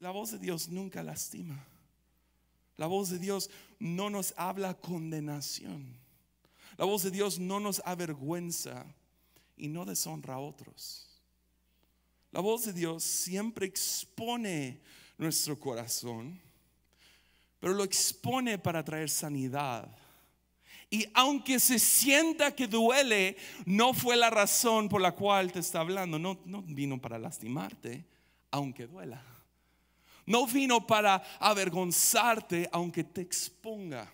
La voz de Dios nunca lastima. La voz de Dios no nos habla condenación. La voz de Dios no nos avergüenza y no deshonra a otros. La voz de Dios siempre expone nuestro corazón, pero lo expone para traer sanidad. Y aunque se sienta que duele, no fue la razón por la cual te está hablando. No, no vino para lastimarte, aunque duela. No vino para avergonzarte, aunque te exponga.